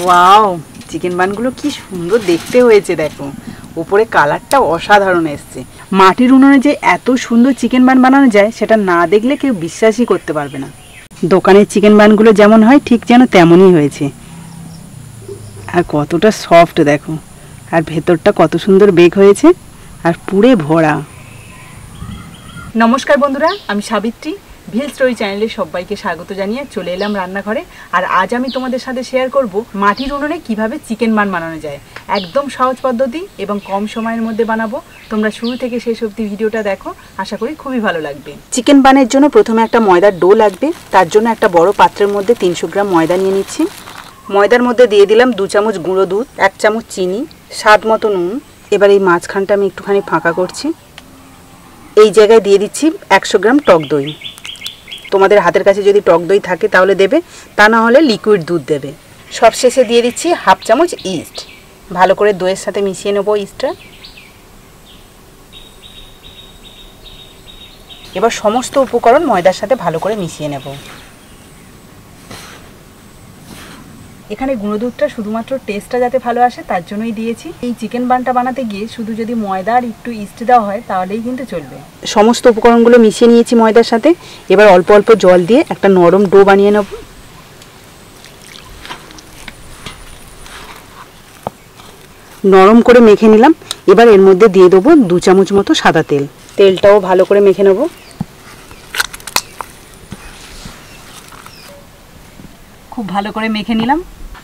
Wow chicken বানগুলো কি সুন্দর দেখতে হয়েছে, দেখো। উপরে কালারটা অসাধারণ এসছে। মাটির উনুনে যে এত সুন্দর চিকেন বান বানানো যায়, সেটা না দেখলে কেউ বিশ্বাসই করতে পারবে না। দোকানের চিকেন বানগুলো যেমন হয়, ঠিক যেন তেমনই হয়েছে। আর কতটা সফট দেখো। আর ভেতরটা কত সুন্দর বেক হয়েছে, আর পুরে ভরা। নমস্কার বন্ধুরা, আমি সাবিত্রী। ভিল স্টোরি চ্যানেলে সবাইকে স্বাগত জানিয়ে চলে এলাম রান্নাঘরে। আর আজ আমি তোমাদের সাথে শেয়ার করব মাটির উনুনে কীভাবে চিকেন বান বানানো যায়। একদম সহজ পদ্ধতি এবং কম সময়ের মধ্যে বানাবো। তোমরা শুরু থেকে শেষ অবধি ভিডিওটা দেখো। আশা করি খুবই ভালো লাগবে। চিকেন বানের জন্য প্রথমে একটা ময়দার ডো লাগবে। তার জন্য একটা বড় পাত্রের মধ্যে তিনশো গ্রাম ময়দা নিয়ে নিচ্ছি। ময়দার মধ্যে দিয়ে দিলাম দু চামচ গুঁড়ো দুধ, এক চামচ চিনি, স্বাদ মতো নুন। এবার এই মাঝখানটা আমি একটুখানি ফাঁকা করছি। এই জায়গায় দিয়ে দিচ্ছি একশো গ্রাম টক দই। তোমাদের হাতের কাছে যদি টক দই থাকে তাহলে দেবে, তা না হলে লিকুইড দুধ দেবে। সবশেষে দিয়ে দিচ্ছি হাফ চামচ ইস্ট ভালো করে দইয়ের সাথে মিশিয়ে নেব ইস্টটা এবার সমস্ত উপকরণ ময়দার সাথে ভালো করে মিশিয়ে নেব। এখানে গুঁড়ো দুধটা শুধুমাত্র টেস্টটা যাতে ভালো আসে তার জন্যই দিয়েছি। এই চিকেন বানটা বানাতে গিয়ে শুধু যদি ময়দা আর একটু ইস্ট দেওয়া হয় তাহলেই কিন্তু চলবে। সমস্ত উপকরণগুলো মিশিয়ে নিয়েছি ময়দার সাথে। এবার অল্প অল্প জল দিয়ে একটা নরম ডো বানিয়ে নেব। নরম করে মেখে নিলাম। এবার এর মধ্যে দিয়ে দেবো দু চামচ মতো সাদা তেল। তেলটাও ভালো করে মেখে নেব। খুব ভালো করে মেখে নিলাম।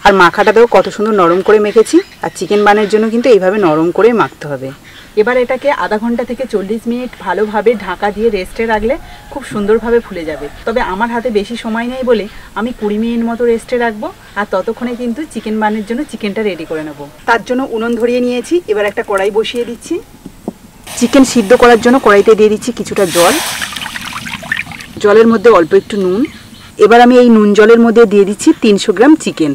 আর মাখাটাতেও কত সুন্দর নরম করে মেখেছি। আর চিকেন বানের জন্য কিন্তু এইভাবে নরম করে মাখতে হবে। এবার এটাকে আধা ঘণ্টা থেকে চল্লিশ মিনিট ভালোভাবে ঢাকা দিয়ে রেস্টে রাখলে খুব সুন্দরভাবে ফুলে যাবে। তবে আমার হাতে বেশি সময় নেই বলে আমি কুড়ি মিনিট মতো রেস্টে রাখব আর ততক্ষণে কিন্তু চিকেন বানের জন্য চিকেনটা রেডি করে নেব। তার জন্য উনুন ধরিয়ে নিয়েছি, এবার একটা কড়াই বসিয়ে দিচ্ছি। চিকেন সিদ্ধ করার জন্য কড়াইতে দিয়ে দিচ্ছি কিছুটা জল। জলের মধ্যে অল্প একটু নুন। এবার আমি এই নুন জলের মধ্যে দিয়ে দিচ্ছি তিনশো গ্রাম চিকেন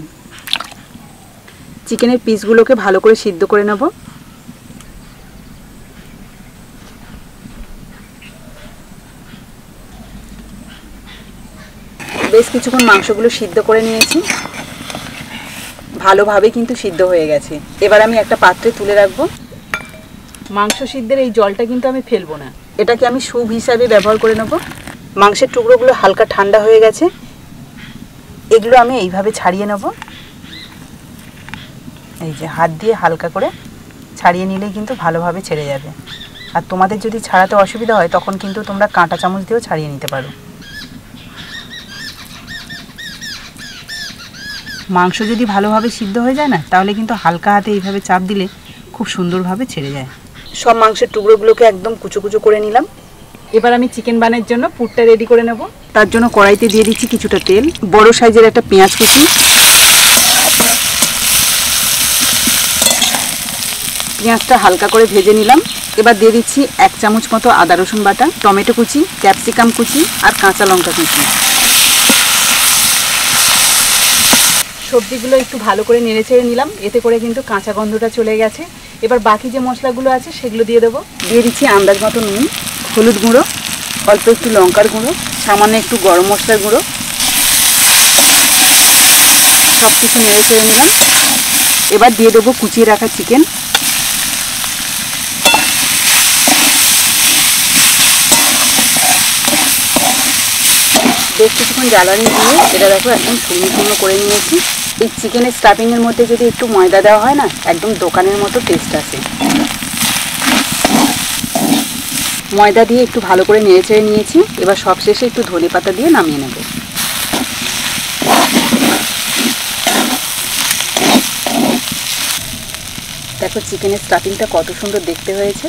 চিকেনের পিসগুলোকে ভালো করে সিদ্ধ করে নেব। বেশ কিছুক্ষণ মাংসগুলো সিদ্ধ করে নিয়েছি। ভালোভাবে কিন্তু সিদ্ধ হয়ে গেছে। এবার আমি একটা পাত্রে তুলে রাখব। মাংস সিদ্ধের এই জলটা কিন্তু আমি ফেলব না। এটাকে আমি স্যুপ হিসাবে ব্যবহার করে নেব। মাংসের টুকরোগুলো হালকা ঠান্ডা হয়ে গেছে। এগুলো আমি এইভাবে ছাড়িয়ে নেব। এই যে হাত দিয়ে হালকা করে ছাড়িয়ে নিলেই কিন্তু ভালোভাবে ছেড়ে যাবে। আর তোমাদের যদি ছাড়াতে অসুবিধা হয়, তখন কিন্তু তোমরা কাঁটা চামচ দিয়েও ছাড়িয়ে নিতে পারো। মাংস যদি ভালোভাবে সিদ্ধ হয়ে যায় না, তাহলে কিন্তু হালকা হাতে এইভাবে চাপ দিলে খুব সুন্দরভাবে ছেড়ে যায়। সব মাংসের টুকরোগুলোকে একদম কুচো কুচো করে নিলাম। এবার আমি চিকেন বানের জন্য পুরটা রেডি করে নেব। তার জন্য কড়াইতে দিয়ে দিচ্ছি কিছুটা তেল, বড় সাইজের একটা পেঁয়াজ কুচি পেঁয়াজটা হালকা করে ভেজে নিলাম। এবার দিয়ে দিচ্ছি এক চামচ মতো আদা রসুন বাটা, টমেটো কুচি, ক্যাপসিকাম কুচি আর কাঁচা লঙ্কা কুচি। সবজিগুলো একটু ভালো করে নেড়ে চেড়ে নিলাম। এতে করে কিন্তু কাঁচা গন্ধটা চলে গেছে। এবার বাকি যে মশলাগুলো আছে সেগুলো দিয়ে দেবো। দিয়ে দিচ্ছি আন্দাজ মতো নুন, হলুদ গুঁড়ো, অল্প একটু লঙ্কার গুঁড়ো, সামান্য একটু গরম মশলার গুঁড়ো। সব কিছু নেড়ে চেড়ে নিলাম। এবার দিয়ে দেবো কুচিয়ে রাখা চিকেন বেশ কিছুক্ষণ জ্বালানি দিয়ে এটা দেখো একদম শুকনো শুকনো করে নিয়েছি। এই চিকেনের স্টাফিংয়ের মধ্যে যদি একটু ময়দা দেওয়া হয় না, একদম দোকানের মতো টেস্ট আসে। ময়দা দিয়ে একটু ভালো করে নেড়ে চেড়ে নিয়েছি। এবার সবশেষে একটু ধনে পাতা দিয়ে নামিয়ে নেব। দেখো চিকেনের স্টাফিংটা কত সুন্দর দেখতে হয়েছে।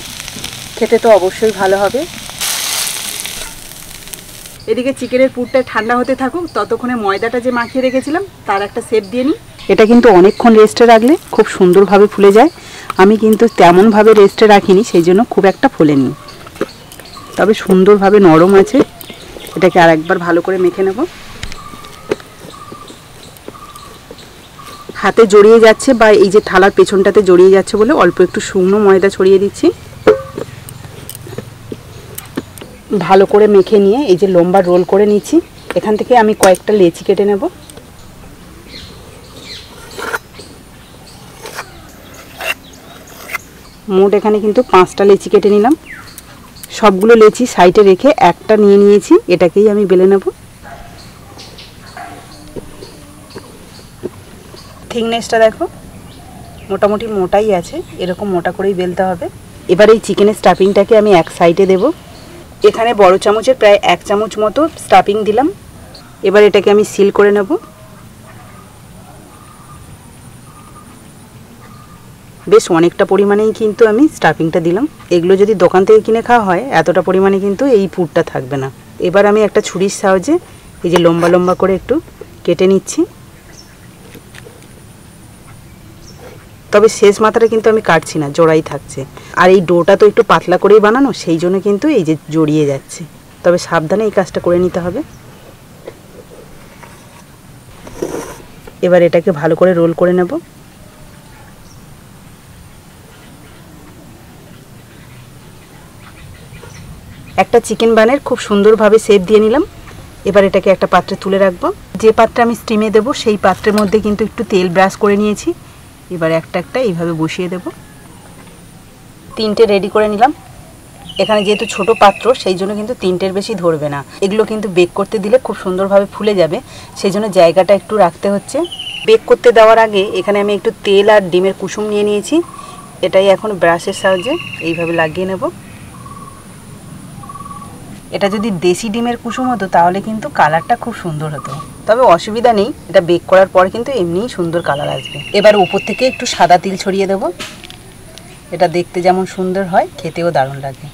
খেতে তো অবশ্যই ভালো হবে। এদিকে চিকেনের পুরটা ঠান্ডা হতে থাকুক, ততক্ষণে ময়দাটা যে মাখিয়ে রেখেছিলাম, তার একটা সেপ দিয়ে নিই। এটা কিন্তু অনেকক্ষণ রেস্টে রাখলে খুব সুন্দরভাবে ফুলে যায়। আমি কিন্তু তেমনভাবে রেস্টে রাখিনি, সেই জন্য খুব একটা ফোলেনি। তবে সুন্দরভাবে নরম আছে। এটাকে আর একবার ভালো করে মেখে নেব। হাতে জড়িয়ে যাচ্ছে বা এই যে থালার পেছনটাতে জড়িয়ে যাচ্ছে বলে অল্প একটু শুকনো ময়দা ছড়িয়ে দিচ্ছি। ভালো করে মেখে নিয়ে এই যে লম্বা রোল করে নিচ্ছি। এখান থেকে আমি কয়েকটা লেচি কেটে নেব। মোট এখানে কিন্তু পাঁচটা লেচি কেটে নিলাম। সবগুলো লেচি সাইডে রেখে একটা নিয়ে নিয়েছি, এটাকেই আমি বেলে নেব। থিকনেসটা দেখো, মোটামুটি মোটাই আছে, এরকম মোটা করেই বেলতে হবে। এবার এই চিকেনের স্টাফিংটাকে আমি এক সাইডে দেবো। এখানে বড় চামচের প্রায় এক চামচ মতো স্টাফিং দিলাম। এবার এটাকে আমি সিল করে নেব। বেশ অনেকটা পরিমাণেই কিন্তু আমি স্টাফিংটা দিলাম। এগুলো যদি দোকান থেকে কিনে খাওয়া হয়, এতটা পরিমাণে কিন্তু এই পুরটা থাকবে না। এবার আমি একটা ছুরির সাহায্যে এই যে লম্বা লম্বা করে একটু কেটে নিচ্ছি। তবে শেষ মাথাটা কিন্তু আমি কাটছি না, জোড়াই থাকছে। আর এই ডোটা তো একটু পাতলা করেই বানানো, সেই জন্য কিন্তু এই যে জড়িয়ে যাচ্ছে। তবে সাবধানে এই কাজটা করে নিতে হবে। এবার এটাকে ভালো করে রোল করে নেব। একটা চিকেন বানের খুব সুন্দরভাবে শেপ দিয়ে নিলাম। এবার এটাকে একটা পাত্রে তুলে রাখব। যে পাত্রে আমি স্টিমে দেবো, সেই পাত্রের মধ্যে কিন্তু একটু তেল ব্রাশ করে নিয়েছি। এবার একটা একটা এইভাবে বসিয়ে দেব। তিনটে রেডি করে নিলাম। এখানে যেহেতু ছোট পাত্র, সেই জন্য কিন্তু তিনটের বেশি ধরবে না। এগুলো কিন্তু বেক করতে দিলে খুব সুন্দরভাবে ফুলে যাবে। সেই জন্য জায়গাটা একটু রাখতে হচ্ছে। বেক করতে দেওয়ার আগে এখানে আমি একটু তেল আর ডিমের কুসুম নিয়ে নিয়েছি। এটাই এখন ব্রাশের সাহায্যে এইভাবে লাগিয়ে নেব। এটা যদি দেশি ডিমের কুসুম হতো তাহলে কিন্তু কালারটা খুব সুন্দর হতো। তবে অসুবিধা নেই এটা বেক করার পর কিন্তু এমনিই সুন্দর কালার আসবে। এবার উপর থেকে একটু সাদা তিল ছড়িয়ে দেব। এটা দেখতে যেমন সুন্দর হয় খেতেও দারুণ লাগে।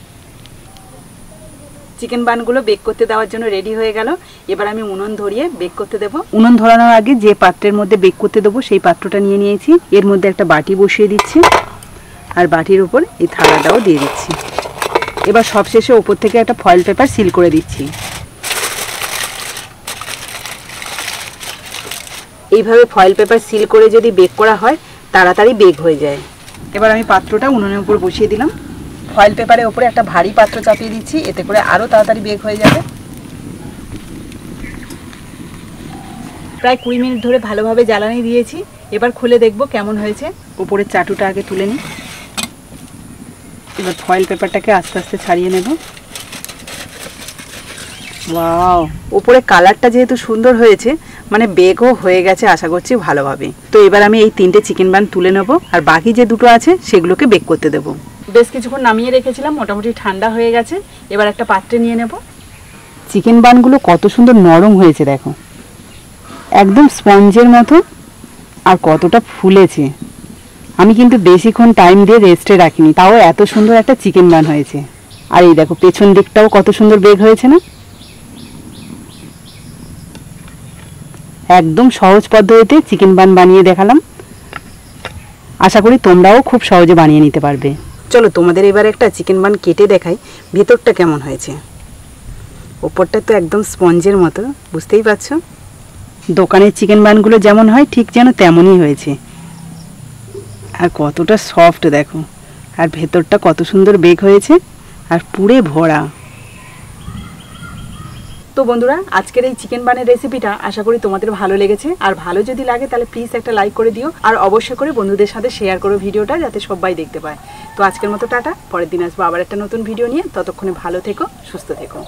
চিকেন বানগুলো বেক করতে দেওয়ার জন্য রেডি হয়ে গেল। এবার আমি উনুন ধরিয়ে বেক করতে দেব। উনুন ধরানোর আগে যে পাত্রের মধ্যে বেক করতে দেবো সেই পাত্রটা নিয়ে নিয়েছি। এর মধ্যে একটা বাটি বসিয়ে দিচ্ছি। আর বাটির উপর এই থালাটাও দিয়ে দিচ্ছি। এবার সবশেষে ওপর থেকে একটা ফয়েল পেপার সিল করে দিচ্ছি। এইভাবে ফয়েল পেপার সিল করে যদি বেক করা হয়, তাড়াতাড়ি বেক হয়ে যায়। এবার আমি পাত্রটা উনুনের উপর বসিয়ে দিলাম। ফয়েল পেপারের ওপরে একটা ভারী পাত্র চাপিয়ে দিচ্ছি, এতে করে আরও তাড়াতাড়ি বেক হয়ে যাবে। প্রায় কুড়ি মিনিট ধরে ভালোভাবে জ্বালানি দিয়েছি। এবার খুলে দেখব কেমন হয়েছে। ওপরের চাটুটা আগে তুলে নিই। এবার ফয়েল পেপারটাকে আস্তে আস্তে ছাড়িয়ে নেব। ওয়াও উপরে কালারটা যেহেতু সুন্দর হয়েছে মানে বেগও হয়ে গেছে আশা করছি ভালোভাবে। তো এবার আমি এই তিনটে চিকেন বান তুলে নেব আর বাকি যে দুটো আছে সেগুলোকে বেক করতে দেব। বেশ কিছুক্ষণ নামিয়ে রেখেছিলাম মোটামুটি ঠান্ডা হয়ে গেছে। এবার একটা পাত্রে নিয়ে নেব। চিকেন বানগুলো কত সুন্দর নরম হয়েছে দেখো। একদম স্পঞ্জের মতো আর কতটা ফুলেছে। আমি কিন্তু বেশিক্ষণ টাইম দিয়ে রেস্টে রাখিনি। তাও এত সুন্দর একটা চিকেন বান হয়েছে। আর এই দেখো, পেছন দিকটাও কত সুন্দর বেগ হয়েছে না? একদম সহজ পদ্ধতিতে চিকেন বান বানিয়ে দেখালাম। আশা করি তোমরাও খুব সহজে বানিয়ে নিতে পারবে। চলো, তোমাদের এবার একটা চিকেন বান কেটে দেখাই, ভেতরটা কেমন হয়েছে। ওপরটা তো একদম স্পঞ্জের মতো, বুঝতেই পারছ? দোকানের চিকেন বানগুলো যেমন হয়, ঠিক যেন তেমনই হয়েছে। আর কতটা সফট দেখো। আর ভেতরটা কত সুন্দর বেক হয়েছে, আর পুরে ভরা। তো বন্ধুরা, আজকের এই চিকেন বানের রেসিপিটা আশা করি তোমাদের ভালো লেগেছে। আর ভালো যদি লাগে, তাহলে প্লিজ একটা লাইক করে দিও। আর অবশ্যই করে বন্ধুদের সাথে শেয়ার করো ভিডিওটা, যাতে সবাই দেখতে পায়। তো আজকের মতো টাটা, পরের দিন আসব আবার একটা নতুন ভিডিও নিয়ে। ততক্ষণে ভালো থেকো, সুস্থ থেকো।